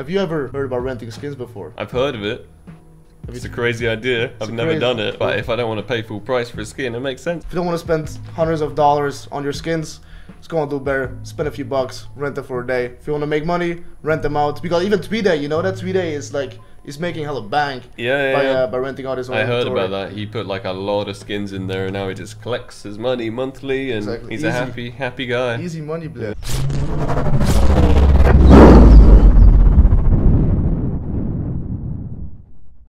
Have you ever heard about renting skins before? I've heard of it. Have It's a crazy idea. I've never done it, but if I don't want to pay full price for a skin, it makes sense. If you don't want to spend hundreds of dollars on your skins, just go and do better. Spend a few bucks, rent them for a day. If you want to make money, rent them out. Because even Tweeday, you know that Tweeday is like he's making hella bank Yeah, yeah, by yeah. Uh, by renting out his own. I heard inventory. about that. He put like a lot of skins in there, and now he just collects his money monthly, and Exactly. he's a happy, happy guy. Easy money, blood.